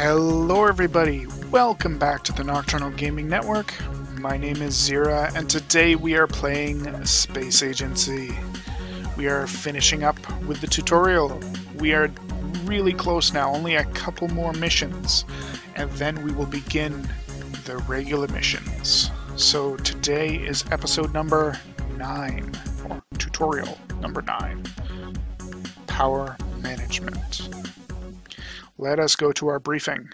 Hello, everybody. Welcome back to the Nocturnal Gaming Network. My name is Xeriua, and today we are playing Space Agency. We are finishing up with the tutorial. We are really close now, only a couple more missions, and then we will begin the regular missions. So today is episode number 9, or tutorial number 9 Power Management. Let us go to our briefing.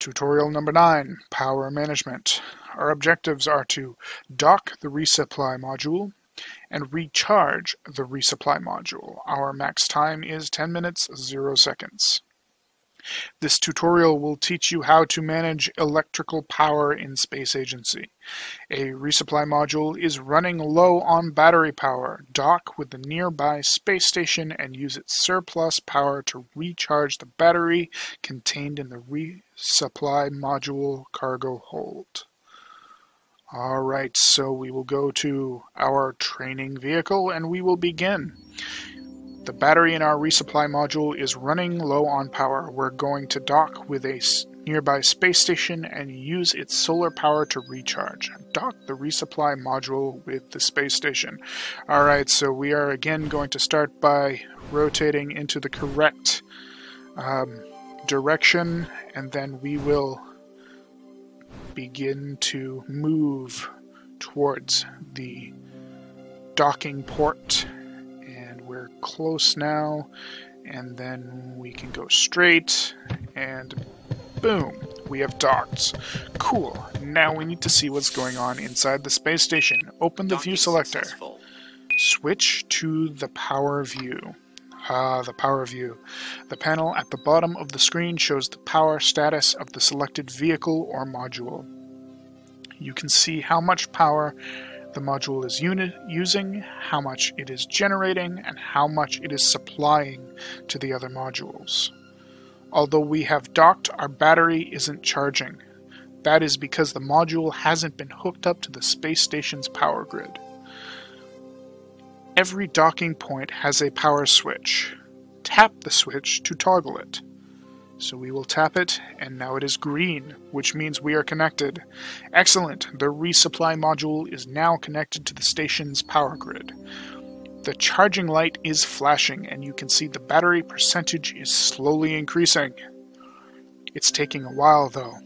Tutorial number 9, Power Management. Our objectives are to dock the resupply module and recharge the resupply module. Our max time is 10 minutes 0 seconds. This tutorial will teach you how to manage electrical power in Space Agency. A resupply module is running low on battery power. Dock with the nearby space station and use its surplus power to recharge the battery contained in the resupply module cargo hold. Alright, so we will go to our training vehicle and we will begin. The battery in our resupply module is running low on power. We're going to dock with a nearby space station and use its solar power to recharge. Dock the resupply module with the space station. Alright, so we are again going to start by rotating into the correct um, direction and then we will begin to move towards the docking port we're close now, and then we can go straight, and boom, we have docked. Cool. Now we need to see what's going on inside the space station. Open the Docking view selector. Successful. Switch to the power view. Ah, the power view. The panel at the bottom of the screen shows the power status of the selected vehicle or module. You can see how much power the module is using, how much it is generating, and how much it is supplying to the other modules. Although we have docked, our battery isn't charging. That is because the module hasn't been hooked up to the space station's power grid. Every docking point has a power switch. Tap the switch to toggle it. So we will tap it, and now it is green, which means we are connected. Excellent! The resupply module is now connected to the station's power grid. The charging light is flashing, and you can see the battery percentage is slowly increasing. It's taking a while, though.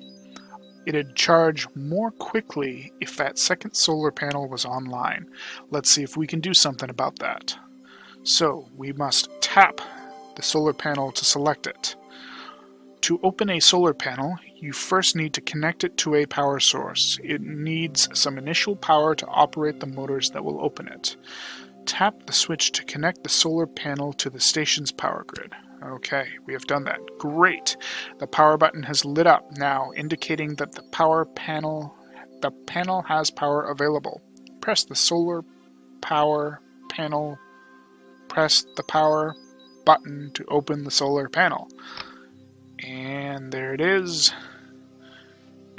It'd charge more quickly if that second solar panel was online. Let's see if we can do something about that. So, we must tap the solar panel to select it. To open a solar panel, you first need to connect it to a power source. It needs some initial power to operate the motors that will open it. Tap the switch to connect the solar panel to the station's power grid. Okay, we have done that. Great! The power button has lit up now, indicating that the power panel the panel has power available. Press the solar power panel. Press the power button to open the solar panel. And there it is.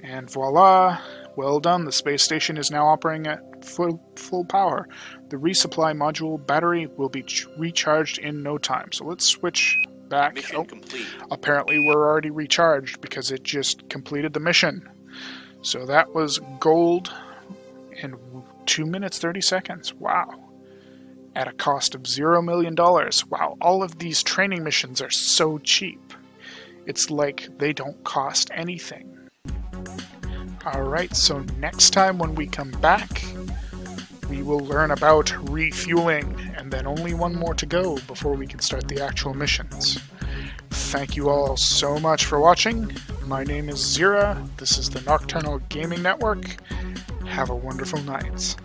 And voila! Well done, the space station is now operating at full, full power. The resupply module battery will be recharged in no time. So let's switch back. Mission oh, complete. Apparently we're already recharged because it just completed the mission. So that was gold in 2 minutes 30 seconds. Wow. At a cost of $0 million. Wow, all of these training missions are so cheap. It's like they don't cost anything. Alright, so next time when we come back, we will learn about refueling, and then only one more to go before we can start the actual missions. Thank you all so much for watching. My name is Xeriua. This is the Nocturnal Gaming Network. Have a wonderful night.